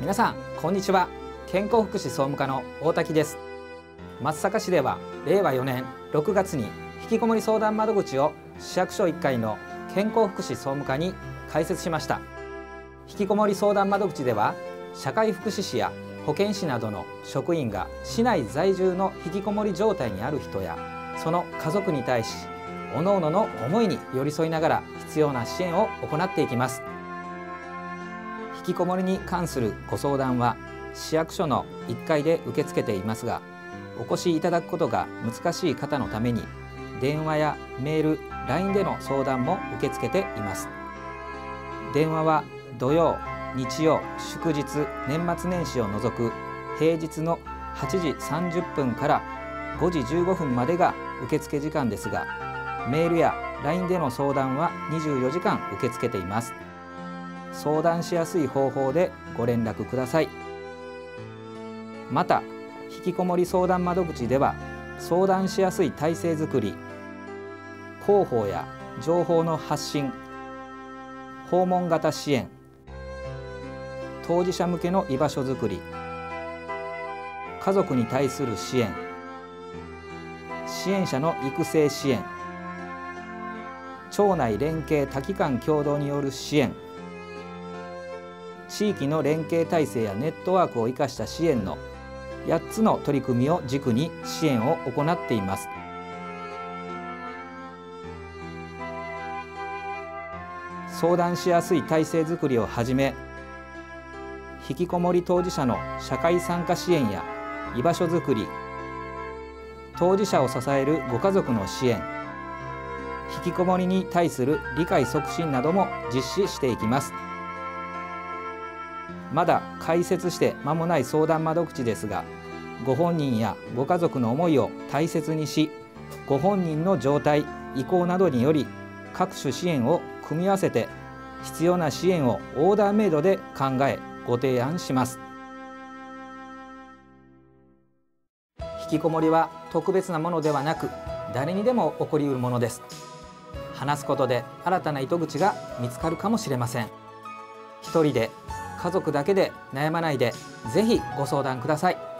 皆さんこんにちは。健康福祉総務課の大滝です。松阪市では令和4年6月に引きこもり相談窓口を市役所1階の健康福祉総務課に開設しました。引きこもり相談窓口では社会福祉士や保健師などの職員が市内在住の引きこもり状態にある人やその家族に対し各々の思いに寄り添いながら必要な支援を行っていきます。きこもりに関するご相談は市役所の1階で受け付けていますがお越しいただくことが難しい方のために電話やメール、LINE での相談も受け付けています。電話は土曜、日曜、祝日、年末年始を除く平日の8時30分から5時15分までが受付時間ですがメールや LINE での相談は24時間受け付けています。相談しやすい方法でご連絡ください。また引きこもり相談窓口では相談しやすい体制づくり広報や情報の発信訪問型支援当事者向けの居場所づくり家族に対する支援支援者の育成支援町内連携多機関共同による支援地域の連携体制やネットワークを生かした支援の8つの取り組みを軸に支援を行っています。相談しやすい体制づくりをはじめ引きこもり当事者の社会参加支援や居場所づくり当事者を支えるご家族の支援引きこもりに対する理解促進なども実施していきます。まだ開設して間もない相談窓口ですがご本人やご家族の思いを大切にしご本人の状態意向などにより各種支援を組み合わせて必要な支援をオーダーメイドで考えご提案します。引きこもりは特別なものではなく誰にでも起こりうるものです。話すことで新たな糸口が見つかるかもしれません。一人で家族だけで悩まないでぜひご相談ください。